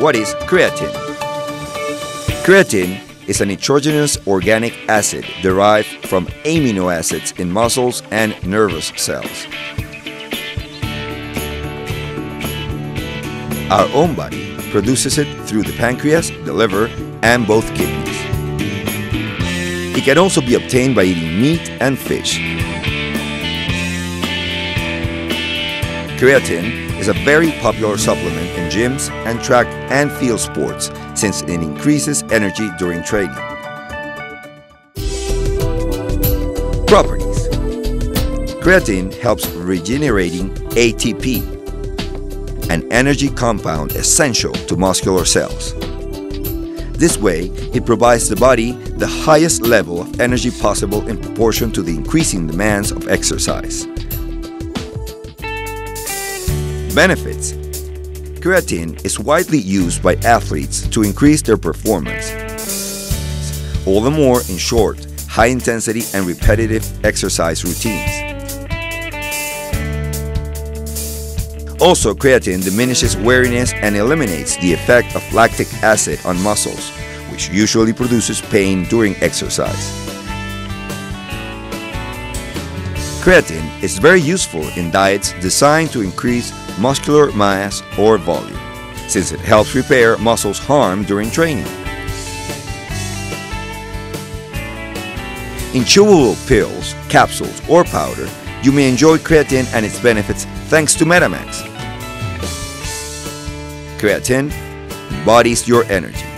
What is creatine? Creatine is a nitrogenous organic acid derived from amino acids in muscles and nervous cells. Our own body produces it through the pancreas, the liver, and both kidneys. It can also be obtained by eating meat and fish. Creatine is a very popular supplement in gyms and track and field sports since it increases energy during training. Properties Creatine helps regenerating ATP, an energy compound essential to muscular cells. This way, it provides the body the highest level of energy possible in proportion to the increasing demands of exercise. Benefits Creatine is widely used by athletes to increase their performance. All the more in short, high intensity and repetitive exercise routines. Also, creatine diminishes weariness and eliminates the effect of lactic acid on muscles, which usually produces pain during exercise. Creatine is very useful in diets designed to increase muscular mass or volume, since it helps repair muscles harmed during training. In chewable pills, capsules, or powder, you may enjoy creatine and its benefits thanks to Metamax. Creatine embodies your energy.